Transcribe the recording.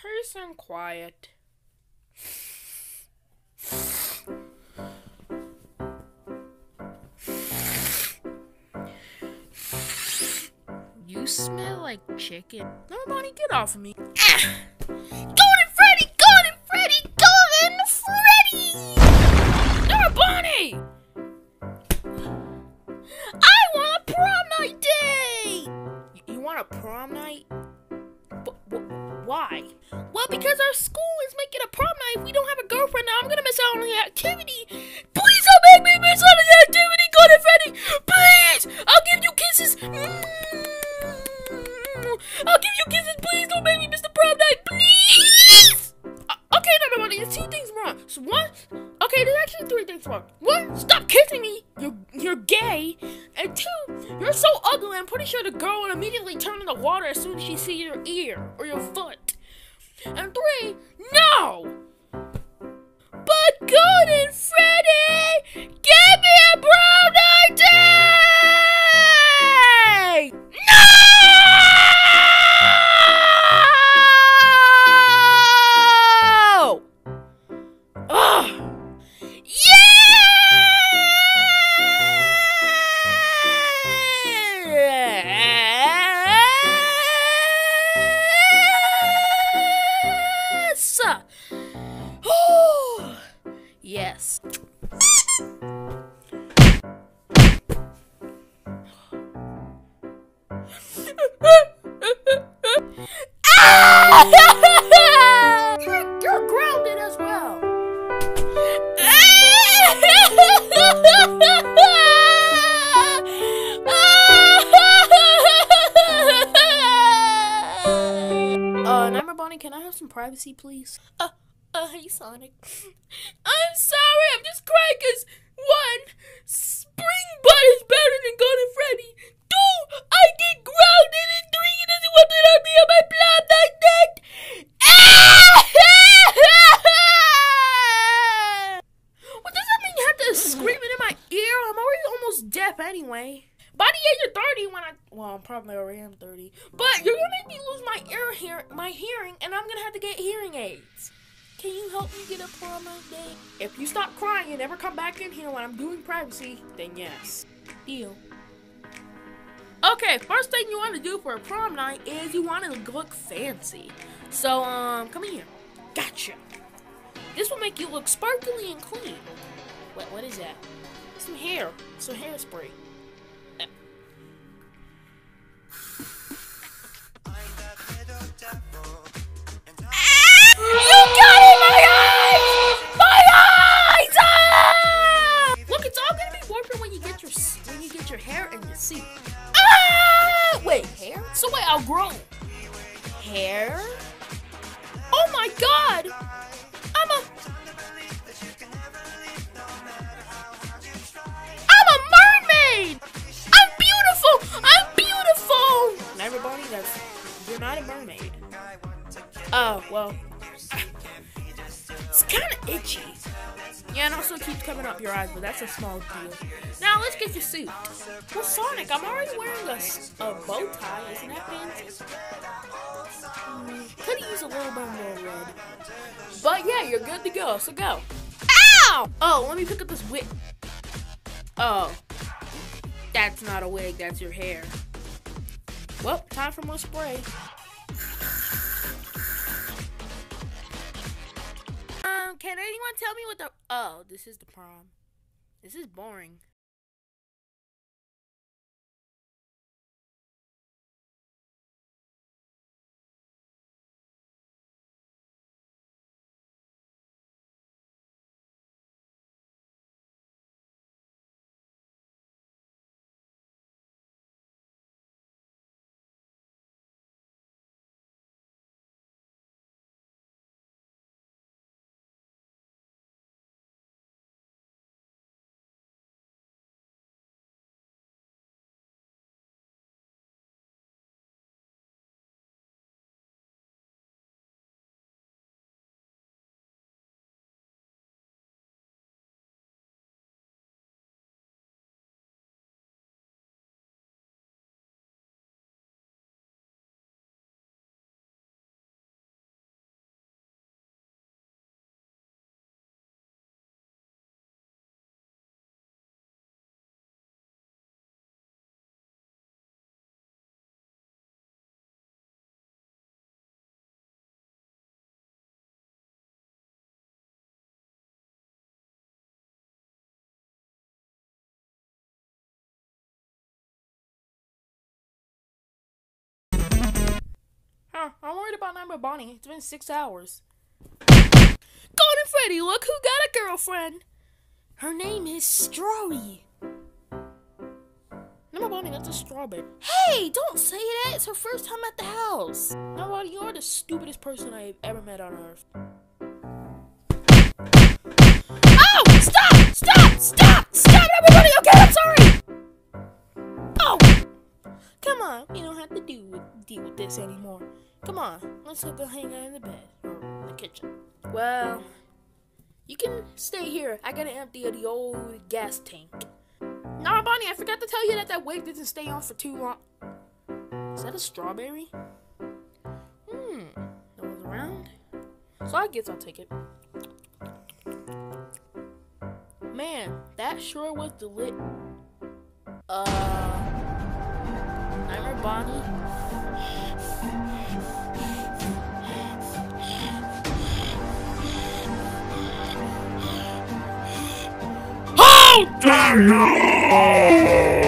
person and quiet. You smell like chicken. Nobody get off of me. Ah! Because our school is making a prom night. If we don't have a girlfriend now, I'm gonna miss out on the activity. Please don't make me miss out on the activity, Golden Freddy! Please! I'll give you kisses! I'll give you kisses, please don't make me miss the prom night, please! Uh, okay, no, no, no, there's two things wrong. So one, okay, there's actually three things wrong. One, stop kissing me, you're, you're gay. And two, you're so ugly, I'm pretty sure the girl would immediately turn in the water as soon as she sees your ear or your foot. And three, no! But Golden Freddy, give me a prom night You're, you're grounded as well. Uh, Bonnie, can I have some privacy, please? Uh, uh, hey, Sonic. I'm sorry, I'm just crying because, one, deaf anyway. By the age of 30, when I, well, I'm probably already am 30, but you're gonna make me lose my ear hear, my hearing, and I'm gonna have to get hearing aids. Can you help me get a prom night day? If you stop crying and never come back in here when I'm doing privacy, then yes. Deal. Okay, first thing you want to do for a prom night is you want to look fancy. So, um, come here. Gotcha. This will make you look sparkly and clean. What, what is that? Some hair. Some hairspray. It's kind of itchy. Yeah, and also keeps coming up your eyes, but that's a small deal. Now let's get your suit. Well, Sonic, I'm already wearing a, a bow tie. Isn't that fancy? Mm, Could use a little bit more red. But yeah, you're good to go. So go. Ow! Oh, let me pick up this wig. Oh, that's not a wig. That's your hair. Well, time for more spray. Can anyone tell me what the? Oh, this is the prom. This is boring. Huh, I'm worried about Nightmare Bonnie. It's been six hours. Golden Freddy, look who got a girlfriend! Her name is Strawberry. Number Bonnie, that's a strawberry. Hey, don't say that! It's her first time at the house! Nobody, you are the stupidest person I've ever met on Earth. Oh! Stop! Stop! On, let's go hang out in the bed or the kitchen. Well, you can stay here. I gotta empty the old gas tank. Nah, Bonnie, I forgot to tell you that that wig didn't stay on for too long. Is that a strawberry? Hmm, no one's around. So I guess I'll take it. Man, that sure was the lit. Uh, Nightmare Bonnie. Dare you!